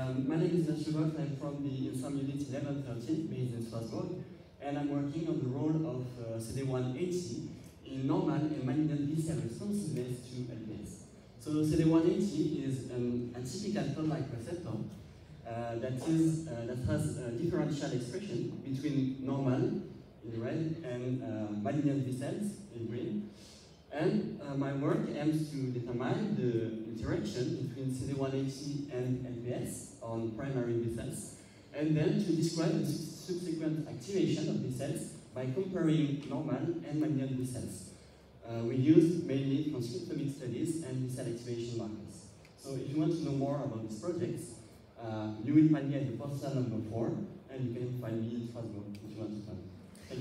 Um, my name is Vogt. I'm from the Inserm Unit 1113 based in Strasbourg, and I'm working on the role of uh, CD180 in normal and malignant B-cell responsiveness to LPS. So CD180 is an atypical toll-like receptor uh, that, is, uh, that has a differential expression between normal in red and uh, malignant B cells in green. And uh, my work aims to determine the interaction between CD180 and LPS on primary B cells, and then to describe the subsequent activation of B cells by comparing normal and malignant B cells. Uh, we use mainly transcriptomic studies and B cell activation markers. So if you want to know more about these projects, uh, you will find me at the poster number four, and you can find me in Strasbourg